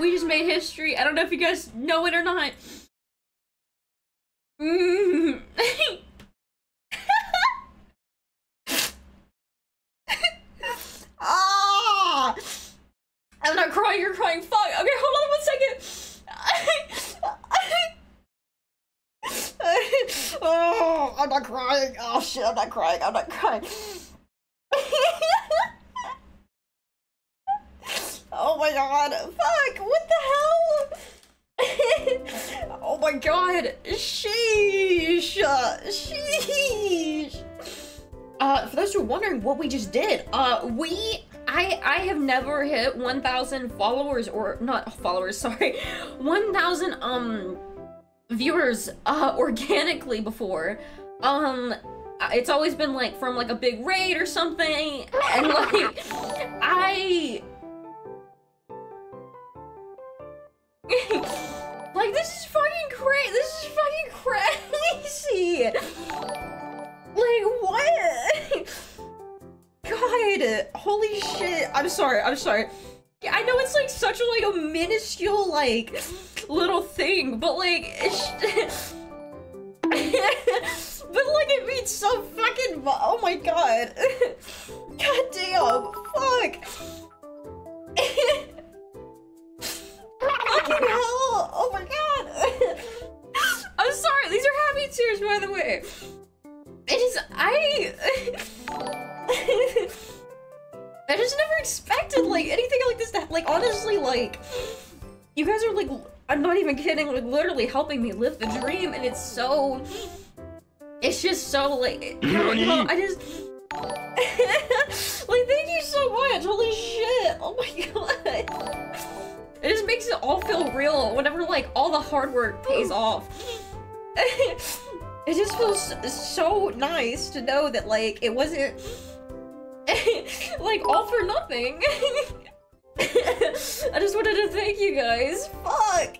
We just made history. I don't know if you guys know it or not. Mm. ah! I'm not crying, you're crying. Fuck. Okay, hold on one second. oh, I'm not crying. Oh shit, I'm not crying. I'm not crying. Oh my god. Fuck. What the hell? oh my god. Sheesh. Sheesh. Uh, for those who are wondering what we just did, uh, we I I have never hit 1,000 followers or not followers, sorry, 1,000 um viewers uh organically before. Um it's always been like from like a big raid or something and like I like this is fucking crazy. This is fucking crazy. Like what? God, holy shit. I'm sorry, I'm sorry. I know it's like such a like a minuscule like little thing, but like but like it means so fucking oh my god. God damn. Fuck. Fucking hell. Oh my god. I'm sorry, these are happy tears by the way. It is I I just never expected like anything like this to like honestly like you guys are like I'm not even kidding like literally helping me live the dream and it's so it's just so like I just It just makes it all feel real whenever like all the hard work pays off. it just feels so nice to know that like it wasn't like all for nothing. I just wanted to thank you guys. Fuck.